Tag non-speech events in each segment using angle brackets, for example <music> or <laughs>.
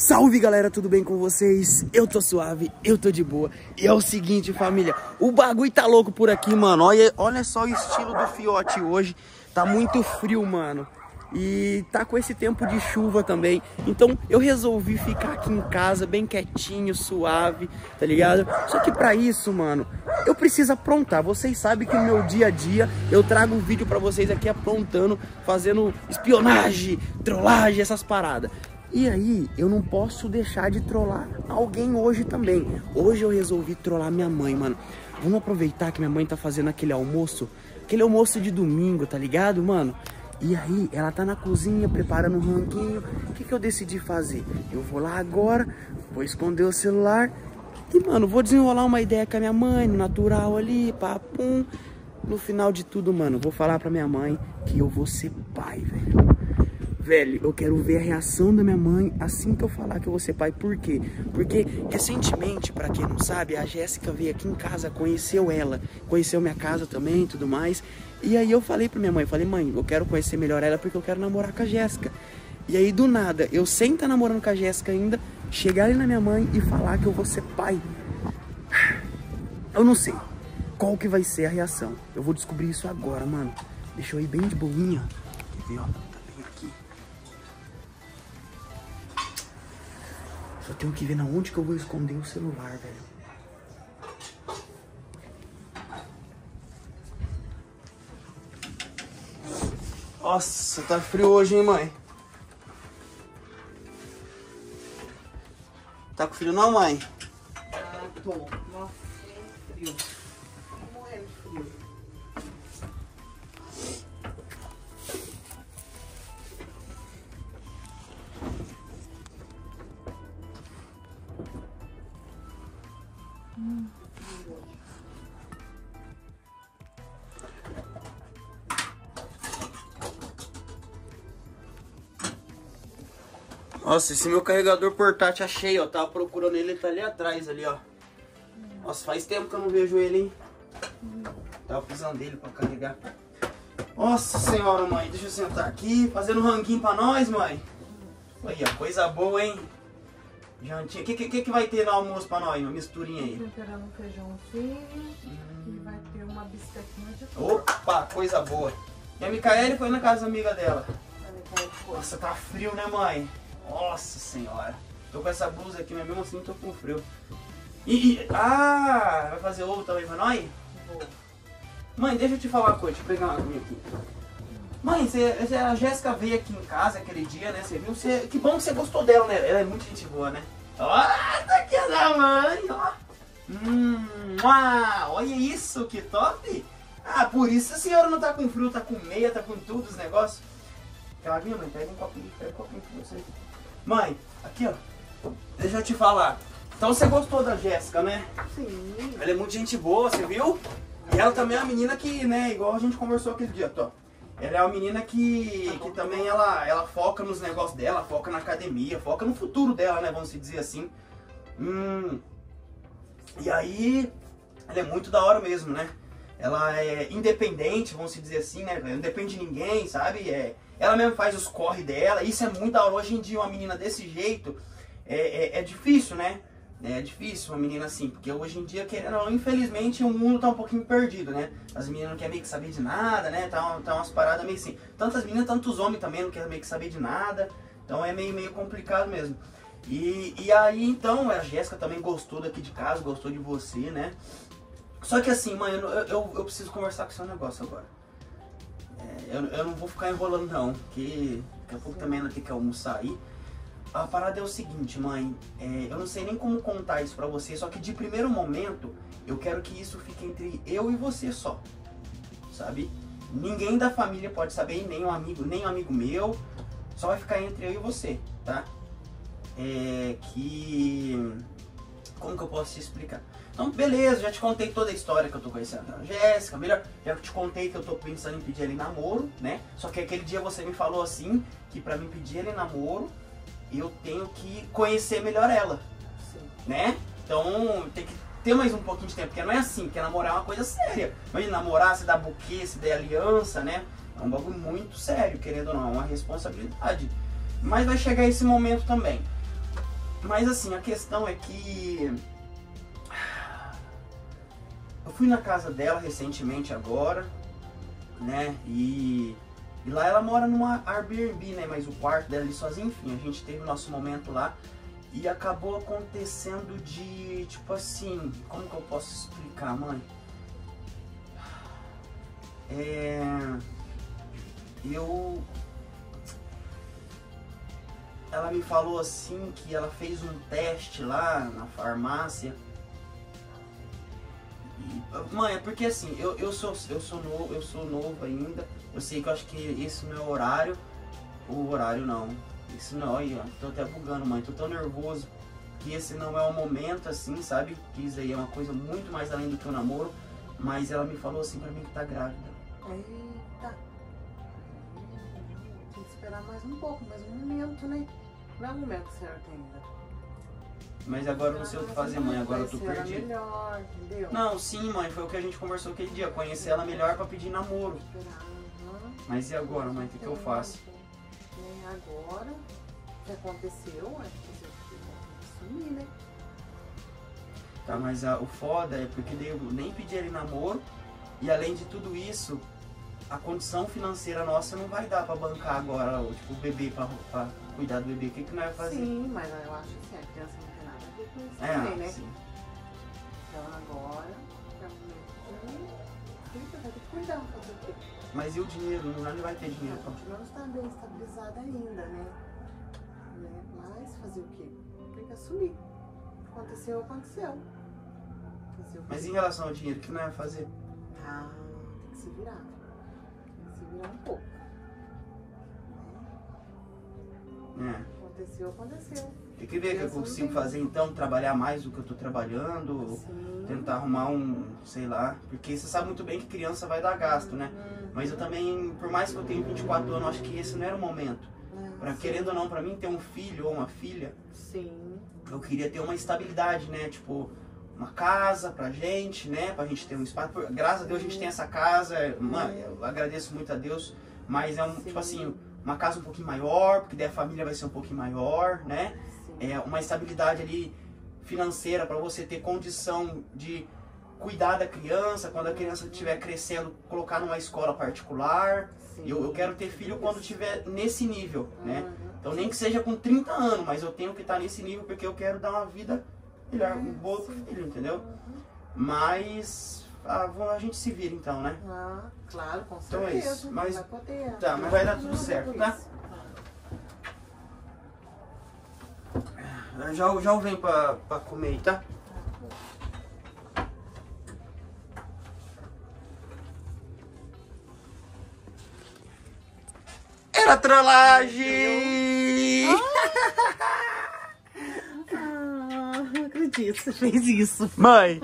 Salve galera, tudo bem com vocês? Eu tô suave, eu tô de boa. E é o seguinte, família, o bagulho tá louco por aqui, mano. Olha, olha só o estilo do fiote hoje. Tá muito frio, mano. E tá com esse tempo de chuva também. Então eu resolvi ficar aqui em casa, bem quietinho, suave, tá ligado? Só que pra isso, mano, eu preciso aprontar. Vocês sabem que no meu dia a dia eu trago um vídeo pra vocês aqui aprontando, fazendo espionagem, trollagem, essas paradas. E aí, eu não posso deixar de trollar alguém hoje também. Hoje eu resolvi trollar minha mãe, mano. Vamos aproveitar que minha mãe tá fazendo aquele almoço, aquele almoço de domingo, tá ligado, mano? E aí, ela tá na cozinha preparando um ranguinho. O que, que eu decidi fazer? Eu vou lá agora, vou esconder o celular e, mano, vou desenrolar uma ideia com a minha mãe, no natural ali, papum. No final de tudo, mano, vou falar pra minha mãe que eu vou ser pai, velho. Velho, eu quero ver a reação da minha mãe assim que eu falar que eu vou ser pai. Por quê? Porque recentemente, para quem não sabe, a Jéssica veio aqui em casa, conheceu ela, conheceu minha casa também e tudo mais. E aí eu falei pra minha mãe, falei, mãe, eu quero conhecer melhor ela porque eu quero namorar com a Jéssica. E aí do nada, eu sem estar namorando com a Jéssica ainda, chegar ali na minha mãe e falar que eu vou ser pai. Eu não sei qual que vai ser a reação. Eu vou descobrir isso agora, mano. Deixa eu ir bem de boinha. Quer Eu tenho que ver na onde que eu vou esconder o celular, velho. Nossa, tá frio hoje, hein, mãe? Tá com frio não, mãe? Ah, tô. Nossa, frio. Tô morrendo de frio. Nossa, esse meu carregador portátil achei, ó. Tava procurando ele, ele tá ali atrás, ali, ó. Nossa, faz tempo que eu não vejo ele, hein? Tava precisando dele pra carregar. Nossa senhora, mãe. Deixa eu sentar aqui, fazendo um ranguinho pra nós, mãe. Ó, coisa boa, hein? Jantinha. O que, que, que vai ter no almoço pra nós? Uma misturinha aí. Temperando um feijãozinho e vai ter uma bistequinha de. Opa, coisa boa. E a Micaele foi na casa amiga dela. Nossa, tá frio, né, mãe? Nossa senhora. Tô com essa blusa aqui, mas mesmo assim tô com frio. E, e- ah, vai fazer ovo também pra nós? Vou. Mãe, deixa eu te falar uma coisa, deixa eu pegar uma aguinha aqui. Mãe, você, a Jéssica veio aqui em casa aquele dia, né? Você viu? Você, que bom que você gostou dela, né? Ela é muito gente boa, né? Ó, tá aqui a da mãe, ó. Hum, ah, olha isso, que top! Ah, por isso a senhora não tá com frio, tá com meia, tá com tudo os negócios. Uma aguinha, mãe? Pega um copinho, pega um copinho pra você. Mãe, aqui ó, deixa eu te falar. Então você gostou da Jéssica, né? Sim. Ela é muito gente boa, você viu? E ela também é uma menina que, né, igual a gente conversou aquele dia, tô. Ela é uma menina que, que também ela, ela foca nos negócios dela, foca na academia, foca no futuro dela, né, vamos dizer assim. Hum, e aí, ela é muito da hora mesmo, né? Ela é independente, vamos dizer assim, né? Não depende de ninguém, sabe? É, ela mesmo faz os corre dela, isso é muito da hora. Hoje em dia, uma menina desse jeito é, é, é difícil, né? É difícil uma menina assim, porque hoje em dia, querendo ou não, infelizmente, o mundo tá um pouquinho perdido, né? As meninas não querem meio que saber de nada, né? Tá, tá umas paradas meio assim. Tantas meninas, tantos homens também não querem meio que saber de nada. Então é meio, meio complicado mesmo. E, e aí, então, a Jéssica também gostou daqui de casa, gostou de você, né? Só que assim, mãe, eu, eu, eu preciso conversar com o seu negócio agora. É, eu, eu não vou ficar enrolando não, porque daqui a pouco também ela tem que almoçar aí. A parada é o seguinte, mãe, é, eu não sei nem como contar isso pra você, só que de primeiro momento eu quero que isso fique entre eu e você só, sabe? Ninguém da família pode saber, nem um amigo, nem um amigo meu, só vai ficar entre eu e você, tá? É que. Como que eu posso te explicar? Então, beleza, já te contei toda a história que eu tô conhecendo a Jéssica, melhor, já te contei que eu tô pensando em pedir ele namoro, né? Só que aquele dia você me falou assim, que pra mim pedir ele namoro, eu tenho que conhecer melhor ela, Sim. né? Então tem que ter mais um pouquinho de tempo, porque não é assim, porque namorar é uma coisa séria. Imagina namorar, se dar buquê, se der aliança, né? É um bagulho muito sério, querendo ou não, é uma responsabilidade. Mas vai chegar esse momento também. Mas assim, a questão é que. Eu fui na casa dela recentemente agora, né? E, e lá ela mora numa Airbnb, né? Mas o quarto dela ali sozinha, enfim, a gente teve o nosso momento lá. E acabou acontecendo de, tipo assim, como que eu posso explicar, mãe? É, eu ela me falou assim que ela fez um teste lá na farmácia. Mãe, é porque assim, eu, eu, sou, eu, sou novo, eu sou novo ainda. Eu sei que eu acho que esse não é o horário. O horário não. Isso não, aí, tô até bugando, mãe. Tô tão nervoso que esse não é o momento, assim, sabe? Que isso aí é uma coisa muito mais além do que o namoro. Mas ela me falou assim pra mim que tá grávida. Eita. Tem que esperar mais um pouco, mais um momento, né? Não é o momento certo ainda. Mas agora eu não sei o que fazer, mãe. Agora eu tô perdido. melhor, entendeu? Não, sim, mãe. Foi o que a gente conversou aquele dia. Conhecer ela melhor pra pedir namoro. Esperar. Mas e agora, mãe? O que, que eu faço? E agora, o que aconteceu, é que você sumir, né? Tá, mas a- o foda é porque eu nem pedi ele namoro. E além de tudo isso, a condição financeira nossa não vai dar pra bancar agora, tipo, o bebê, pra, pra cuidar do bebê. O que, que nós vamos fazer? Sim, mas eu acho assim, a criança não tem nada a ver com isso É, também, né? sim. Então agora, cuidar, fazer o quê? Mas e o dinheiro? Não, não vai ter dinheiro pra... gente não está bem estabilizada ainda, né? Né? Mas fazer o quê? Tem que assumir. Aconteceu, aconteceu. Quê? Mas em relação ao dinheiro, o que nós vamos fazer? Ah, tem que se virar. Tem que se virar um pouco. É. Aconteceu, aconteceu. Tem que ver o que eu consigo fazer então, trabalhar mais do que eu tô trabalhando, Sim. tentar arrumar um, sei lá, porque você sabe muito bem que criança vai dar gasto, né? Uhum. Mas eu também, por mais que eu tenha 24 anos, acho que esse não era o momento. Ah, Pra, querendo ou não, pra mim ter um filho ou uma filha, Sim. eu queria ter uma estabilidade, né? Tipo, uma casa pra gente, né? Pra gente ter um espaço. Graças a Deus a gente tem essa casa. Mano, eu agradeço muito a Deus. Mas é um, Sim. tipo assim, uma casa um pouquinho maior, porque daí a família vai ser um pouquinho maior, né? Sim. É uma estabilidade ali financeira pra você ter condição de cuidar da criança, quando a criança estiver crescendo, colocar numa escola particular. Eu, eu quero ter filho quando estiver nesse nível, né? Uhum. Então nem que seja com 30 anos, mas eu tenho que estar nesse nível porque eu quero dar uma vida melhor, um boa pro filho, entendeu? Uhum. Mas a, a gente se vira então, né? Ah, claro, com Então é certeza. isso, mas- vai poder. tá, mas vai dar tudo certo, tudo tá? Já, já vem pra, pra comer aí, tá? Era trollagem! Ah, não acredito que você fez isso. Mãe,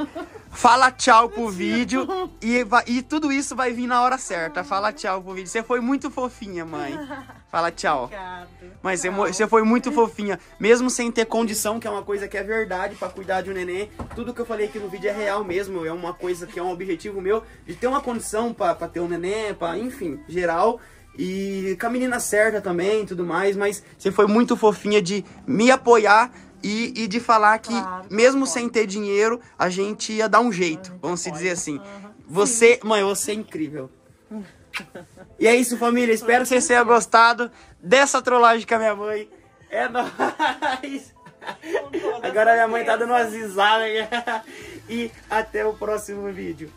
fala tchau pro vídeo e, e tudo isso vai vir na hora certa. Fala tchau pro vídeo. Você foi muito fofinha, mãe. Fala tchau. Obrigado. Mas você, foi muito fofinha, mesmo sem ter condição, que é uma coisa que é verdade pra cuidar de um neném. Tudo que eu falei aqui no vídeo é real mesmo, é uma coisa que é um objetivo meu de ter uma condição pra pra ter um neném, pra, enfim, geral. E com a menina certa também e tudo mais, mas você foi muito fofinha de me apoiar e, e de falar que, Claro, mesmo claro. sem ter dinheiro, a gente ia dar um jeito, vamos se dizer assim. Você, mãe, você é incrível. <laughs> E é isso, família. Espero que vocês tenham gostado dessa trollagem com a minha mãe. É <laughs> nóis! Agora minha mãe tá dando umas risadas. <laughs> E até o próximo vídeo.